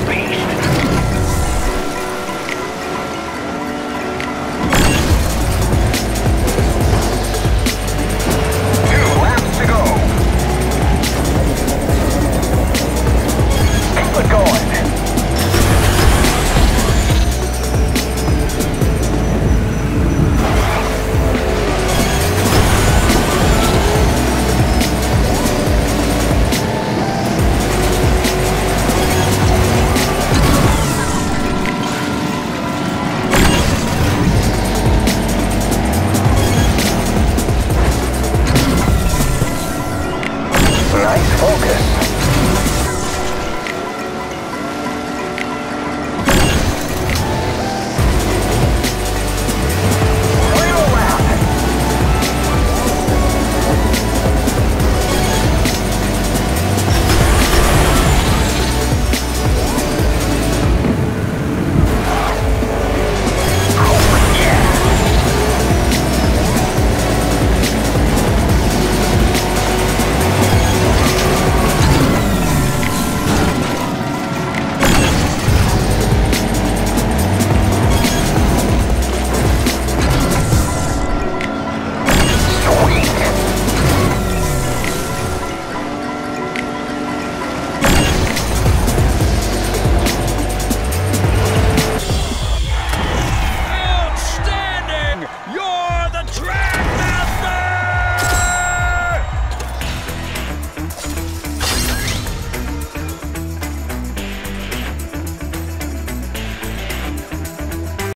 the beat.